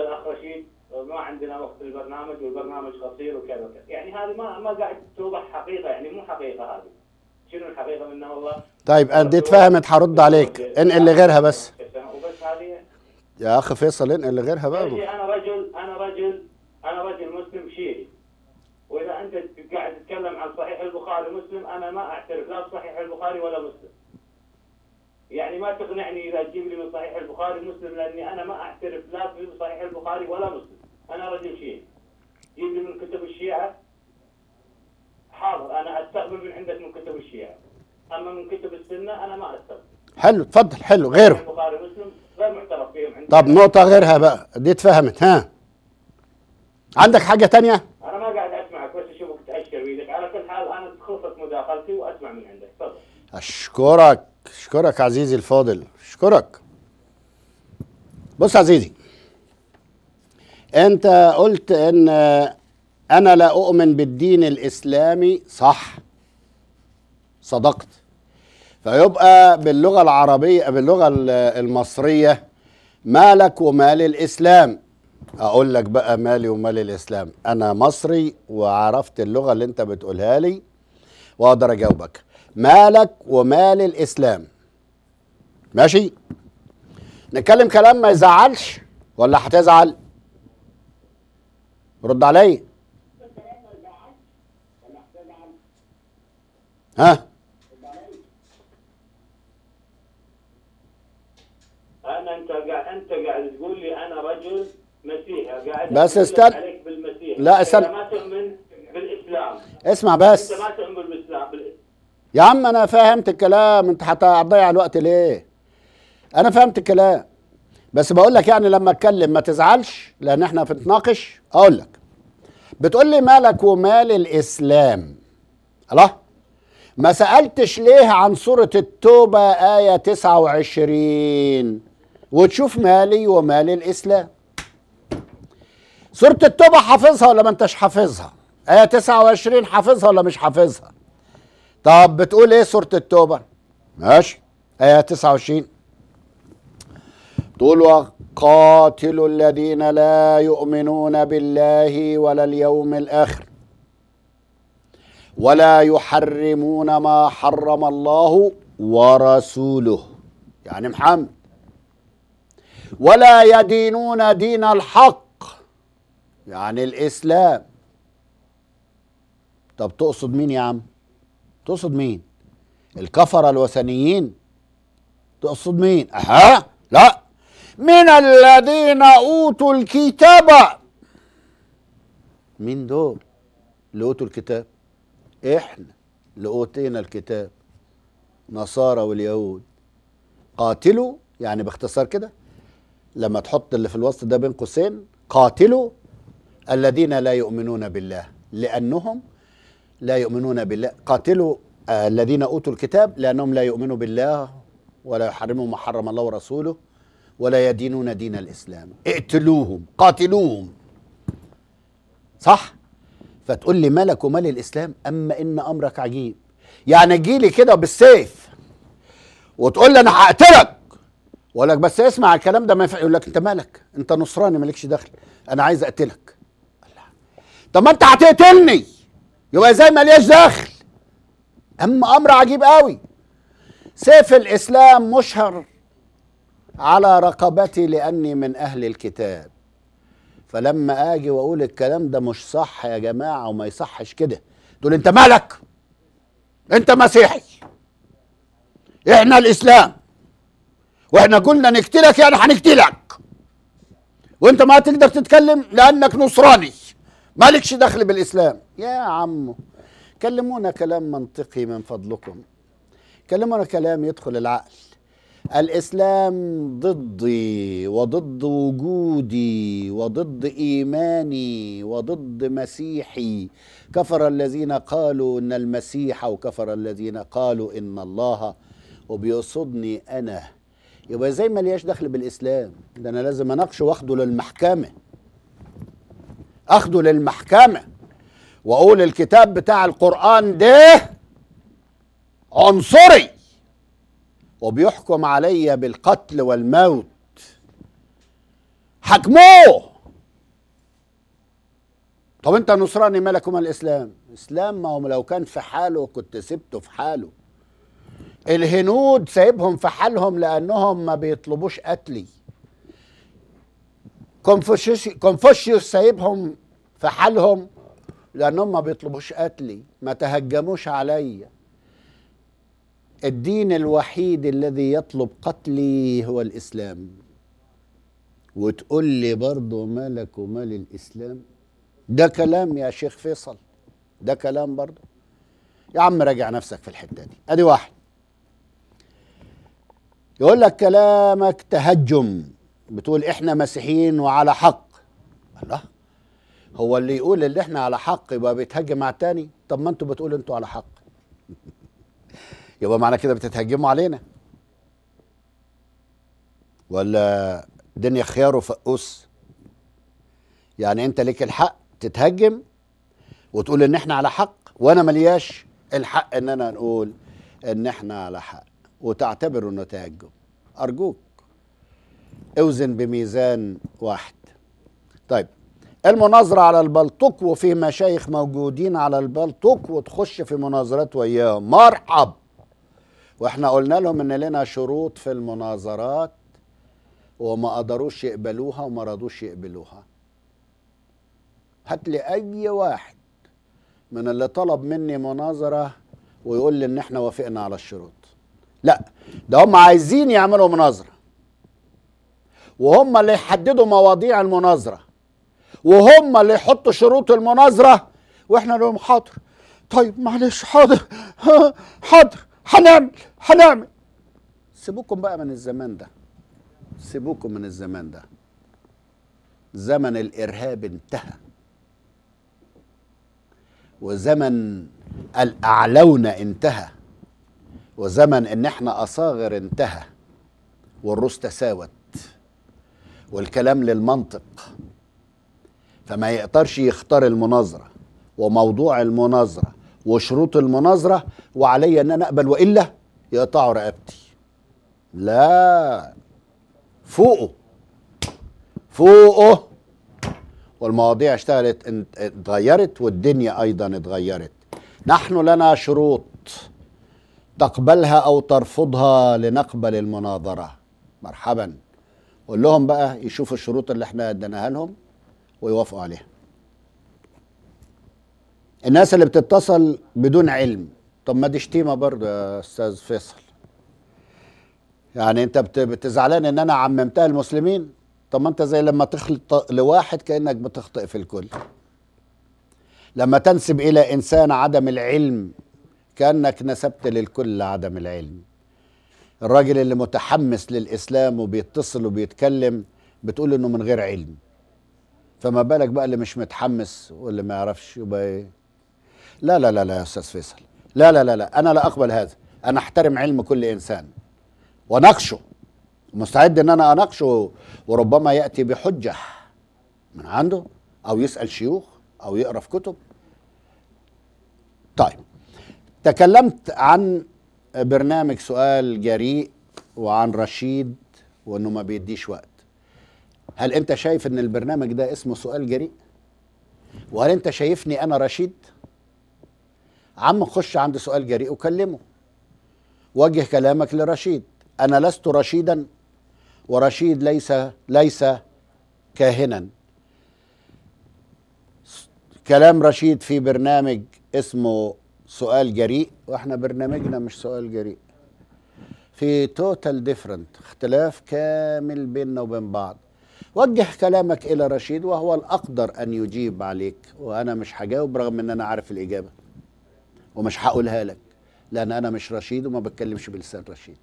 الاخ رشيد ما عندنا وقت البرنامج والبرنامج قصير وكذا وكذا. يعني هذه ما ما قاعد توضح حقيقة يعني مو حقيقة هذه. شنو الحقيقة منها والله؟ طيب أنا اتفهمت هرد عليك. انقل لغيرها بس. وبس هذه. يا اخ فيصل انقل لغيرها بقى. أنا رجل أنا رجل أنا رجل مسلم شيعي. وإذا أنت قاعد تتكلم عن صحيح البخاري ومسلم أنا ما أعترف لا بصحيح البخاري ولا مسلم. يعني ما تقنعني إذا تجيب لي من صحيح البخاري مسلم لأني أنا ما أعترف لا بصحيح البخاري ولا مسلم. أنا رجل شيعي. جيب لي من كتب الشيعة. حاضر أنا استقبل من عندك من كتب الشيعة. أما من كتب السنة أنا ما استقبل حلو اتفضل حلو غيره. البخاري ومسلم غير معترف فيهم عندي. طب نقطة غيرها بقى دي اتفهمت ها؟ عندك حاجة تانية؟ أنا ما قاعد أسمعك بس اشوفك تاشر بيدك على كل حال أنا تخلصت مداخلتي وأسمع من عندك. تفضل. أشكرك. اشكرك عزيزي الفاضل اشكرك بص عزيزي انت قلت ان أنا لا اؤمن بالدين الاسلامي صح. صدقت. فيبقى باللغة العربية باللغة ال- المصرية مالك ومال الإسلام. أقول لك بقى مالي ومال الإسلام. أنا مصري وعرفت اللغة اللي انت بتقولها لي وأقدر أجاوبك. مالك ومال الإسلام. ماشي؟ نتكلم كلام ما يزعلش ولا هتزعل؟ رد عليا ها؟ أنا أنت قاعد أنت قاعد تقول لي أنا رجل مسيحي قاعد بس استنى. عليك بالمسيح. لا، استنى. ما تؤمن بالإسلام. اسمع بس. أنت ما تؤمن بالإسلام بال- يا عم أنا فهمت الكلام أنت هتضيع الوقت ليه؟ أنا فهمت الكلام. بس بقول لك يعني لما أتكلم ما تزعلش لأن إحنا بنتناقش أقول لك. بتقول لي مالك ومال الإسلام. الله. ما سألتش ليه عن سورة التوبة آية 29 وتشوف مالي ومال الإسلام. سورة التوبة حافظها ولا ما أنتش حافظها؟ آية 29 حافظها ولا مش حافظها؟ طب بتقول إيه سورة التوبة؟ ماشي. آية 29 تقول وقاتلوا الذين لا يؤمنون بالله ولا اليوم الآخر ولا يحرمون ما حرم الله ورسوله. يعني محمد. ولا يدينون دين الحق. يعني الإسلام. طب تقصد مين يا عم؟ تقصد مين؟ الكفرة الوثنيين. تقصد مين؟ أها؟ لا. من الذين أوتوا الكتاب. مين دول اللي أوتوا الكتاب؟ إحنا اللي أوتينا الكتاب. نصارى واليهود. قاتلوا؟ يعني باختصار كده لما تحط اللي في الوسط ده بين قوسين قاتلوا الذين لا يؤمنون بالله. لأنهم لا يؤمنون بالله. قاتلوا آه، الذين أوتوا الكتاب لأنهم لا يؤمنوا بالله ولا يحرموا ما حرم الله ورسوله. ولا يدينون دين الإسلام. اقتلوهم قاتلوهم. صح؟ فتقول لي ملك ومال الإسلام؟ أما إن أمرك عجيب. يعني تجيلي كده بالسيف وتقول لي أنا هقتلك. وأقول لك بس اسمع الكلام ده ما ينفع. يقول لك أنت مالك؟ أنت نصراني مالكش دخل. أنا عايز أقتلك. طب ما أنت هتقتلني. يبقى زي مالياش دخل؟ أما أمر عجيب قوي سيف الإسلام مشهر. على رقبتي لأني من أهل الكتاب. فلما آجي وأقول الكلام ده مش صح يا جماعة وما يصحش كده. تقول أنت مالك؟ أنت مسيحي. إحنا الإسلام. وإحنا قلنا نقتلك يعني هنقتلك. وأنت ما تقدر تتكلم لأنك نصراني. مالكش دخل بالإسلام. يا عمو كلمونا كلام منطقي من فضلكم. كلمونا كلام يدخل العقل. الإسلام ضدي وضد وجودي وضد إيماني وضد مسيحي. كفر الذين قالوا إن المسيح وكفر الذين قالوا إن الله. وبيقصدني أنا. يبقى زي ما لياش دخل بالإسلام؟ ده أنا لازم أناقشه وأخده للمحكمة. أخده للمحكمة. وأقول الكتاب بتاع القرآن ده عنصري. وبيحكم علي بالقتل والموت. حكموه! طب انت نصراني مالك ومال الإسلام؟ إسلام ما هو لو كان في حاله كنت سبته في حاله. الهنود سايبهم في حالهم لأنهم ما بيطلبوش قتلي. كونفوشيوس سايبهم في حالهم لأنهم ما بيطلبوش قتلي. ما تهجموش عليا. الدين الوحيد الذي يطلب قتلي هو الإسلام. وتقول لي برضه مالك ومال الإسلام؟ ده كلام يا شيخ فيصل. ده كلام برضه. يا عم راجع نفسك في الحتة دي. أدي واحد. يقول لك كلامك تهجم. بتقول إحنا مسيحيين وعلى حق. الله. هو اللي يقول اللي إحنا على حق يبقى بيتهجم على التاني؟ طب ما أنتوا بتقولوا أنتوا على حق. يبقى معنى كده بتتهجموا علينا. ولا دنيا خيار وفقوس يعني انت ليك الحق تتهجم وتقول ان إحنا على حق وأنا ملياش الحق ان أنا نقول ان إحنا على حق. وتعتبر انه تهجم. أرجوك. أوزن بميزان واحد. طيب المناظرة على البلطوك وفي مشايخ موجودين على البلطوك وتخش في مناظرات وياهم مرحب. وإحنا قلنا لهم ان لنا شروط في المناظرات وما قدروش يقبلوها وما رضوش يقبلوها. هات لي اي واحد من اللي طلب مني مناظرة ويقول لي ان إحنا وافقنا على الشروط. لا ده هم عايزين يعملوا مناظرة. وهم اللي يحددوا مواضيع المناظرة. وهم اللي يحطوا شروط المناظرة وإحنا نقول لهم حاضر. طيب معلش حاضر. حاضر. هنعمل هنعمل. سيبوكم بقى من الزمان ده. سيبوكم من الزمان ده. زمن الإرهاب انتهى. وزمن الأعلون انتهى. وزمن إن إحنا أصاغر انتهى. والروس تساوت. والكلام للمنطق. فما يقدرش يختار المناظرة. وموضوع المناظرة. وشروط المناظرة وعلي أن أنا أقبل وإلا يقطعوا رقبتي. لا. فوقه. فوقه. والمواضيع اشتغلت اتغيرت والدنيا أيضا اتغيرت. نحن لنا شروط تقبلها أو ترفضها لنقبل المناظرة. مرحبا. قول لهم بقى يشوفوا الشروط اللي إحنا اديناها لهم ويوافقوا عليها. الناس اللي بتتصل بدون علم. طب ما دي شتيمة برضه يا أستاذ فيصل. يعني أنت بت- بتزعلان إن أنا عممتها المسلمين طب ما أنت زي لما تخلط لواحد كأنك بتخطئ في الكل. لما تنسب إلى إنسان عدم العلم كأنك نسبت للكل عدم العلم. الراجل اللي متحمس للإسلام وبيتصل وبيتكلم بتقول إنه من غير علم. فما بالك بقى اللي مش متحمس واللي ما يعرفش يبقى إيه؟ لا لا لا لا يا أستاذ فيصل. لا لا لا لا أنا لا أقبل هذا. أنا أحترم علم كل إنسان. وناقشه مستعد إن أنا اناقشه وربما يأتي بحجة من عنده أو يسأل شيوخ أو يقرأ في كتب. طيب. تكلمت عن برنامج سؤال جريء وعن رشيد وإنه ما بيديش وقت. هل أنت شايف إن البرنامج ده اسمه سؤال جريء؟ وهل أنت شايفني أنا رشيد؟ عم خش عند سؤال جريء وكلمه. وجه كلامك لرشيد. أنا لست رشيدا ورشيد ليس ليس كاهنا. كلام رشيد في برنامج اسمه سؤال جريء وإحنا برنامجنا مش سؤال جريء. في total different اختلاف كامل بيننا وبين بعض. وجه كلامك إلى رشيد وهو الأقدر أن يجيب عليك. وأنا مش هجاوب رغم إن أنا عارف الإجابة. ومش هقولها لك لأن أنا مش رشيد وما بتكلمش بلسان رشيد.